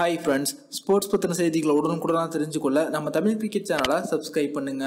Hi friends sports பற்றின செய்திகளை உடனுக்குடனாக தெரிஞ்சுக்கொள்ள நம்ம தமிழ் கிரிக்கெட் சேனலை சப்ஸ்கிரைப் பண்ணுங்க.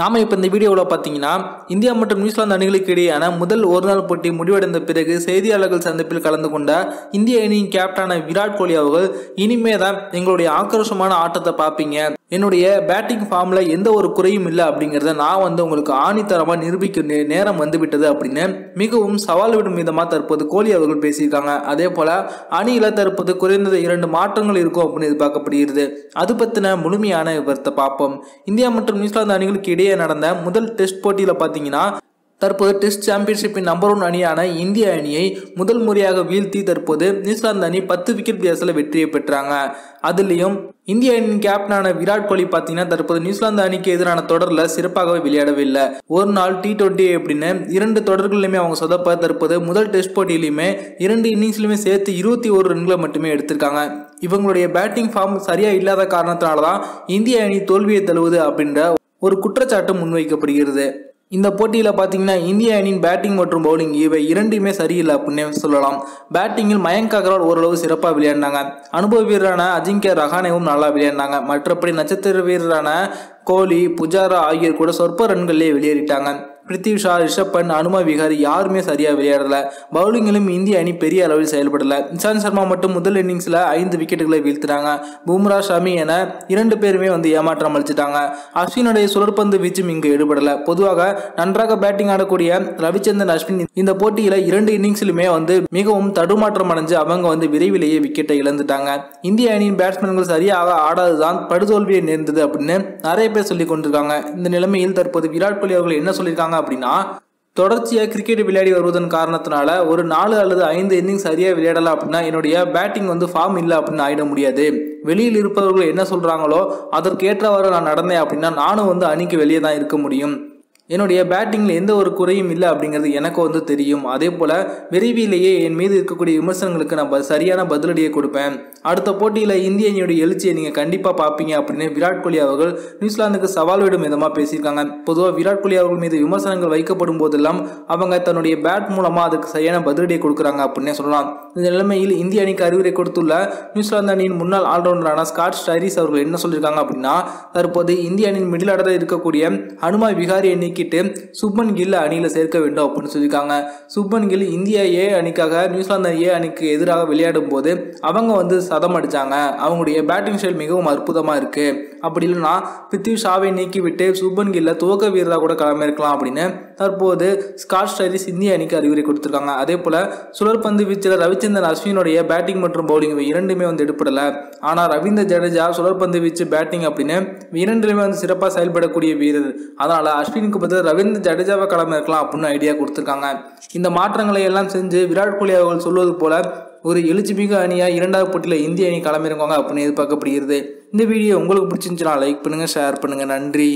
நாம இப்போ இந்த வீடியோவில் பார்த்தீங்கன்னா இந்தியா மற்றும் நியூசிலாந்து அணிகளுக்கு இடையேயான முதல் ஒருநாள் போட்டி முடிவடைந்த பிறகு செய்தியாளர்கள் சந்திப்பில் கலந்து கொண்ட இந்திய அணியின் கேப்டனான விராட் கோலி அவர்கள் இனிமே தான் எங்களுடைய ஆக்ரோஷமான ஆட்டத்தை பார்ப்பீங்க. என்னுடைய பேட்டிங் ஃபார்மில் எந்த ஒரு குறையும் இல்லை அப்படிங்கிறத நான் வந்து உங்களுக்கு ஆணித்தரமாக நிரூபிக்க நே- நேரம் வந்துவிட்டது அப்படின்னு மிகவும் சவால் விடும் விதமாக தற்போது கோலி அவர்கள் பேசியிருக்காங்க. அதே போல் அணியில் தற்போது குறைந்தது இரண்டு மாற்றங்கள் இருக்கும் அப்படின்னு எதிர்பார்க்கப்படுகிறது. அது பற்றின முழுமையான விவரத்தை பார்ப்போம். இந்தியா மற்றும் நியூசிலாந்து அணிகளுக்கு இடையே நடந்த முதல் டெஸ்ட் போட்டியில் பார்த்தீங்கன்னா தற்போது டெஸ்ட் சாம்பியன்ஷிப்பின் நம்பர் ஒன் அணியான இந்திய அணியை முதல் முறையாக வீழ்த்தி தற்போது நியூசிலாந்து அணி பத்து விக்கெட் வித்தியாசத்தில் வெற்றியை பெற்றாங்க. அதுலேயும் இந்திய அணியின் கேப்டனான விராட் கோலி பார்த்தீங்கன்னா தற்போது நியூசிலாந்து அணிக்கு எதிரான தொடரில் சிறப்பாகவே விளையாடவில்லை. ஒரு நாள் டி டுவெண்ட்டி அப்படின்னு இரண்டு தொடர்களிலுமே அவங்க சொதப்ப தற்போது முதல் டெஸ்ட் போட்டியிலையுமே இரண்டு இன்னிங்ஸ்லையுமே சேர்த்து இருபத்தி ஒரு ரன்களை மட்டுமே எடுத்திருக்காங்க. இவங்களுடைய பேட்டிங் ஃபார்ம் சரியாக இல்லாத காரணத்தினால தான் இந்திய அணி தோல்வியை தழுவுது அப்படின்ற ஒரு குற்றச்சாட்டு முன்வைக்கப்படுகிறது. இந்த போட்டியில் பார்த்தீங்கன்னா இந்திய அணியின் பேட்டிங் மற்றும் பவுலிங் இவை இரண்டுமே சரியில்லை அப்படின்னு சொல்லலாம். பேட்டிங்கில் மயங்க் அகர்வால் ஓரளவு சிறப்பாக விளையாடினாங்க. அனுபவ வீரரான அஜிங்கே ரஹானேவும் நல்லா விளையாடினாங்க. மற்றபடி நட்சத்திர வீரரான கோலி புஜாரா ஆகியோர் கூட சொற்ப ரன்களிலே வெளியேறிட்டாங்க. பிருத்திவி ஷா ரிஷப் பண்ட் அனுமா விகார் யாருமே சரியாக விளையாடல. பவுலிங்கிலும் இந்திய அணி பெரிய அளவில் செயல்படல. இஷாந்த் சர்மா மட்டும் முதல் இன்னிங்ஸில் ஐந்து விக்கெட்டுகளை வீழ்த்தினாங்க. பும்ரா ஷமி என இரண்டு பேருமே வந்து ஏமாற்றம் அளிச்சிட்டாங்க. அஸ்வினுடைய சுழற்பந்து வீச்சும் இங்கு ஈடுபடல. பொதுவாக நன்றாக பேட்டிங் ஆடக்கூடிய ரவிச்சந்திரன் அஸ்வின் இந்த போட்டியில் இரண்டு இன்னிங்ஸிலுமே வந்து மிகவும் தடுமாற்றம் அடைஞ்சு அவங்க வந்து விரைவிலேயே விக்கெட்டை இழந்துட்டாங்க. இந்திய அணியின் பேட்ஸ்மேன்கள் சரியாக ஆடாதுதான் படுதோல்வியை நேர்ந்தது அப்படின்னு நிறைய பேர் சொல்லி கொண்டிருக்காங்க. இந்த நிலைமையில் தற்போது விராட் கோலி அவர்கள் என்ன சொல்லியிருக்காங்க அப்படின்னா தொடர்ச்சியாக கிரிக்கெட் விளையாடி வருவதன் காரணத்தினால ஒரு நாலு அல்லது ஐந்து இன்னிங்ஸ் சரியாக விளையாடலாம் அப்படின்னா என்னுடைய பேட்டிங் வந்து ஃபார்ம் இல்லை அப்படின்னு ஆயிட முடியாது. வெளியில் இருப்பவர்கள் என்ன சொல்கிறாங்களோ அதற்கு ஏற்றவாறு நான் நடந்தேன் அப்படின்னா நானும் வந்து அணிக்கு வெளியே தான் இருக்க முடியும். என்னுடைய பேட்டிங்கில் எந்த ஒரு குறையும் இல்லை அப்படிங்கிறது எனக்கு வந்து தெரியும். அதே போல் விரைவிலேயே என் மீது இருக்கக்கூடிய விமர்சனங்களுக்கு நான் சரியான பதிலடியை கொடுப்பேன். அடுத்த போட்டியில் இந்திய அணியுடைய எழுச்சியை நீங்கள் கண்டிப்பாக பார்ப்பீங்க அப்படின்னு விராட் கோலி அவர்கள் நியூசிலாந்துக்கு சவால் விடும் விதமாக பேசியிருக்காங்க. பொதுவாக விராட் கோலி அவர்கள் மீது விமர்சனங்கள் வைக்கப்படும் போதெல்லாம் அவங்க தன்னுடைய பேட் மூலமாக அதுக்கு சரியான பதிலடியை கொடுக்குறாங்க அப்படின்னே சொல்லலாம். இந்த நிலைமையில் இந்திய அணிக்கு அறிவுரை கொடுத்துள்ள நியூசிலாந்து அணியின் முன்னாள் ஆல்ரவுண்டரான ஸ்காட் ஸ்டைரிஸ் அவர்கள் என்ன சொல்லியிருக்காங்க அப்படின்னா தற்போது இந்திய அணியின் மிடில் ஆர்டரில் இருக்கக்கூடிய ஹனுமா விகாரியை நீக்கிட்டு சுப்மன் கில் அணியில் சேர்க்க வேண்டும் அப்படின்னு சொல்லியிருக்காங்க. சுப்மன் கில் இந்தியா ஏ அணிக்காக நியூசிலாந்து ஏ அணிக்கு எதிராக விளையாடும் போது அவங்க வந்து சதம் அடித்தாங்க அவங்களுடைய பேட்டிங் ஸ்டைல் மிகவும் அற்புதமாக இருக்குது அப்படி இல்லைன்னா பிருத்திவி ஷாவை நீக்கிவிட்டு சுபன் கில்ல துவக்க வீரராக கூட களமிறக்கலாம் அப்படின்னு தற்போது ஸ்காட் ஸ்டைரிஸ் இந்திய அணிக்கு அறிவுரை கொடுத்துருக்காங்க. அதே போல சுழற்பந்து வீச்சில் ரவிச்சந்திரன் அஸ்வினுடைய பேட்டிங் மற்றும் பவுலிங் இரண்டுமே வந்து எடுப்படல ஆனால் ரவீந்திர ஜடேஜா சுழற்பந்து வீச்சு பேட்டிங் அப்படின்னு இரண்டுலையுமே வந்து சிறப்பாக செயல்படக்கூடிய வீரர். அதனால அஸ்வினுக்கு பதில் ரவீந்திர ஜடேஜாவை களமிறக்கலாம் அப்படின்னு ஐடியா கொடுத்துருக்காங்க. இந்த மாற்றங்களை எல்லாம் செஞ்சு விராட் கோலி அவர்கள் சொல்வது போல ஒரு எழுச்சிமிகு அணியாக இரண்டாவது போட்டியில் இந்திய அணி களமிறங்குவாங்க அப்படின்னு எதிர்பார்க்கப்படுகிறது. இந்த வீடியோ உங்களுக்கு பிடிச்சிருந்துச்சுன்னா லைக் பண்ணுங்கள் ஷேர் பண்ணுங்கள் நன்றி.